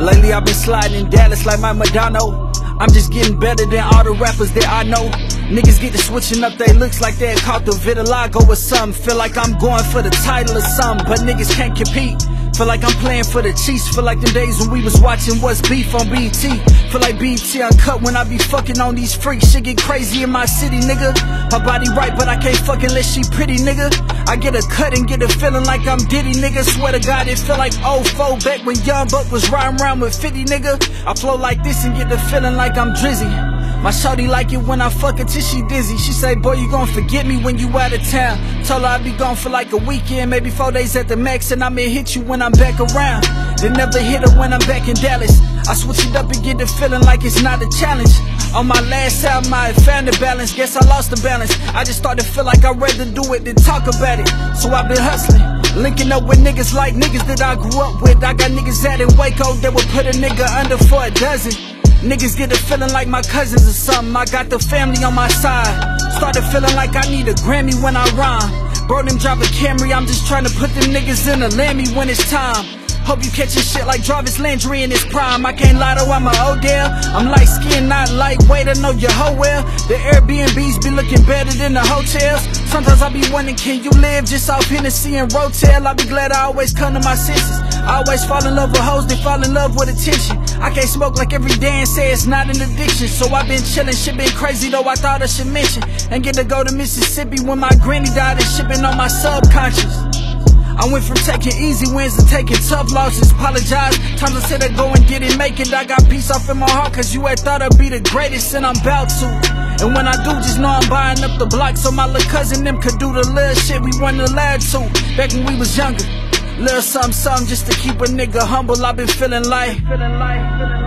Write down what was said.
Lately I've been sliding in Dallas like Mike Modano. I'm just getting better than all the rappers that I know. Niggas get to switching up they looks like they caught the vitiligo or something. Feel like I'm going for the title or something, but niggas can't compete. Feel like I'm playing for the Chiefs. Feel like them days when we was watching What's Beef on BT. Feel like BT uncut when I be fucking on these freaks. Shit get crazy in my city, nigga. Her body right, but I can't fuck unless she pretty, nigga. I get a cut and get a feeling like I'm Diddy, nigga. Swear to God, it feel like 04 back when Young Buck was riding around with 50, nigga. I flow like this and get the feeling like I'm Drizzy. My shorty like it when I fuck her till she dizzy. She say, boy, you gon' forget me when you out of town. Told her I'd be gone for like a weekend, maybe four days at the max, and I'ma hit you when I'm back around. Then never hit her when I'm back in Dallas. I switch it up and get the feeling like it's not a challenge. On my last album, I found the balance. Guess I lost the balance. I just started to feel like I'd rather do it than talk about it. So I've been hustling. Linking up with niggas like niggas that I grew up with. I got niggas out in Waco that would put a nigga under for a dozen. Niggas get a feeling like my cousins or something. I got the family on my side. Started feeling like I need a Grammy when I rhyme. Bro, them drive a Camry, I'm just trying to put them niggas in a Lammy when it's time. Hope you catching shit like Jarvis Landry in his prime. I can't lie to I'm a Odell. I'm light skinned, not lightweight. I know your hoe well. The Airbnbs be looking better than the hotels. Sometimes I be wondering, can you live just off Hennessy and Rotel? I be glad I always come to my senses. Always fall in love with hoes, they fall in love with attention. I can't smoke like every day and say it's not an addiction. So I've been chillin', shit been crazy though I thought I should mention. And get to go to Mississippi when my granny died and shipping on my subconscious. I went from taking easy wins to taking tough losses. Apologize, times I said I go and get it, make it. I got peace off in my heart, cause you had thought I'd be the greatest, and I'm about to. And when I do, just know I'm buying up the block so my little cousin them could do the little shit we wasn't allowed to back when we was younger. Little something, something just to keep a nigga humble. I've been feeling like. Feeling like, feeling